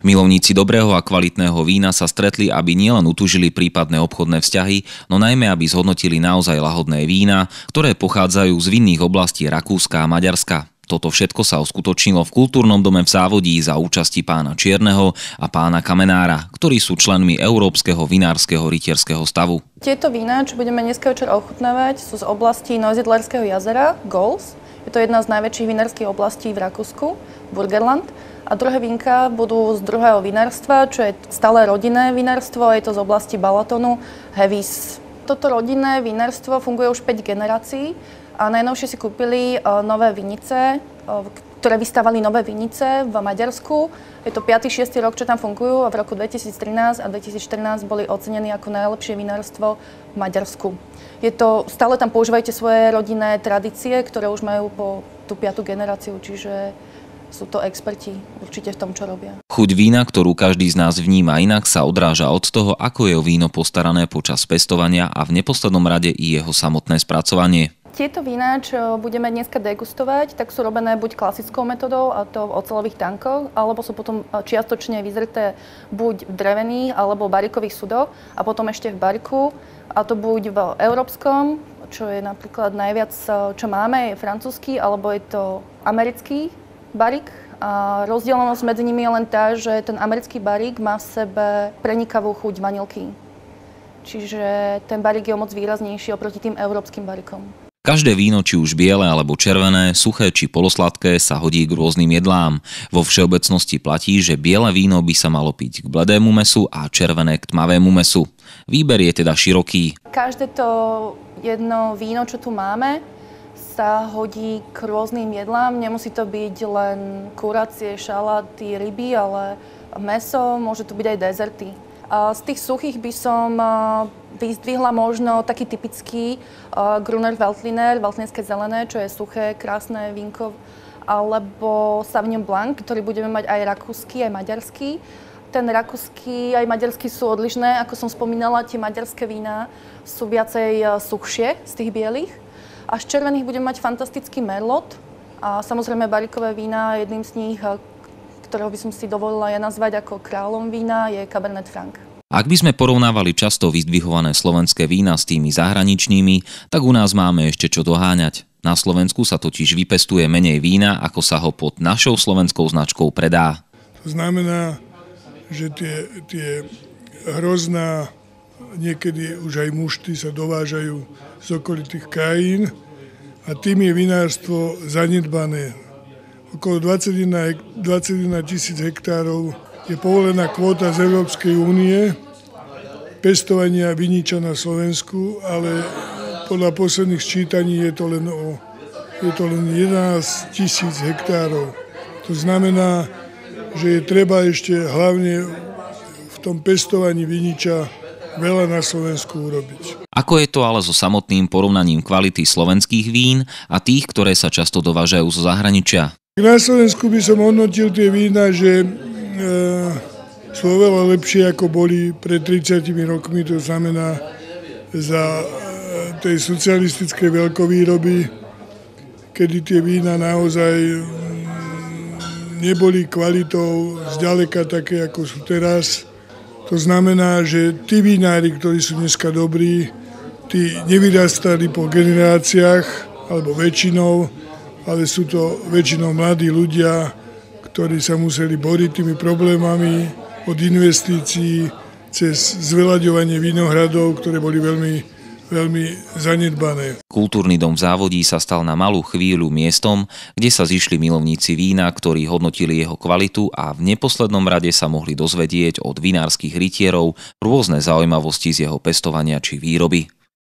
Milovníci dobrého a kvalitného vína sa stretli, aby nielen utužili prípadné obchodné vzťahy, no najmä aby zhodnotili naozaj lahodné vína, ktoré pochádzajú z vinných oblastí Rakúska a Maďarska. Toto všetko sa uskutočnilo v kultúrnom dome v Závodí za účasti pána Čierneho a pána Kamenára, ktorí sú členmi Európskeho vinárskeho rytierského stavu. Tieto vína, čo budeme dneska večer ochutnávať, sú z oblasti Neuzidlerského jazera, Gols. Je to jedna z najväčších vinárskych oblastí v Rakúsku, Burgerland. A druhé vínka budú z druhého vinárstva, čo je stále rodinné vinárstvo, je to z oblasti Balatonu, Hevis. Toto rodinné vinárstvo funguje už 5 generácií a najnovšie si kúpili e, nové vinice, ktoré vystávali nové vinice v Maďarsku. Je to 5. 6. rok, čo tam fungujú a v roku 2013 a 2014 boli ocenení ako najlepšie vinárstvo v Maďarsku. Je to, stále tam používajte svoje rodinné tradície, ktoré už majú po tú 5. generáciu, čiže sú to experti určite v tom, čo robia. Chuť vína, ktorú každý z nás vníma inak, sa odráža od toho, ako je o víno postarané počas pestovania a v neposlednom rade i jeho samotné spracovanie. Tieto vína, čo budeme dneska degustovať, tak sú robené buď klasickou metodou, a to v ocelových tankoch, alebo sú potom čiastočne vyzreté buď v drevených alebo barikových sudoch a potom ešte v bariku. A to buď v európskom, čo je napríklad najviac, čo máme, je francúzsky, alebo je to americký barík. A rozdielnosť medzi nimi je len tá, že ten americký barík má v sebe prenikavú chuť vanilky. Čiže ten barík je o moc výraznejší oproti tým európskym barikom. Každé víno, či už biele alebo červené, suché či polosladké, sa hodí k rôznym jedlám. Vo všeobecnosti platí, že biele víno by sa malo piť k bledému mesu a červené k tmavému mesu. Výber je teda široký. Každé to jedno víno, čo tu máme, sa hodí k rôznym jedlám. Nemusí to byť len kuracie, šaláty, ryby, ale meso, môže to byť aj dezerty. Z tých suchých by som vyzdvihla možno taký typický Gruner Veltliner, Veltlinské zelené, čo je suché, krásne vínko, alebo Sauvignon Blanc, ktorý budeme mať aj rakúsky, aj maďarský. Ten rakúsky aj maďarský sú odlišné. Ako som spomínala, tie maďarské vína sú viacej suchšie z tých bielých. A z červených budeme mať fantastický merlot a samozrejme barikové vína, jedným z nich, ktorého by som si dovolila ja nazvať ako kráľom vína, je Cabernet Franc. Ak by sme porovnávali často vyzdvihované slovenské vína s tými zahraničnými, tak u nás máme ešte čo doháňať. Na Slovensku sa totiž vypestuje menej vína, ako sa ho pod našou slovenskou značkou predá. To znamená, že tie, tie hrozná niekedy už aj mušty sa dovážajú z okolitých krajín a tým je vinárstvo zanedbané. Okolo 21, 21 tisíc hektárov je povolená kvóta z Európskej únie pestovania viniča na Slovensku, ale podľa posledných sčítaní je to len, o, je to len 11 tisíc hektárov. To znamená, že je treba ešte hlavne v tom pestovaní viniča veľa na Slovensku urobiť. Ako je to ale so samotným porovnaním kvality slovenských vín a tých, ktoré sa často dovážajú zo zahraničia? Na Slovensku by som hodnotil tie vína, že sú oveľa lepšie, ako boli pred 30 rokmi, to znamená za e, tej socialistickej veľkovýroby, kedy tie vína naozaj neboli kvalitou zďaleka také, ako sú teraz. To znamená, že tí vinári, ktorí sú dneska dobrí, tí nevyrastali po generáciách, alebo väčšinou, ale sú to väčšinou mladí ľudia, ktorí sa museli boriť tými problémami od investícií cez zveľaďovanie vinohradov, ktoré boli veľmi veľmi zanedbané. Kultúrny dom v závodí sa stal na malú chvíľu miestom, kde sa zišli milovníci vína, ktorí hodnotili jeho kvalitu a v neposlednom rade sa mohli dozvedieť od vinárskych rytierov rôzne zaujímavosti z jeho pestovania či výroby.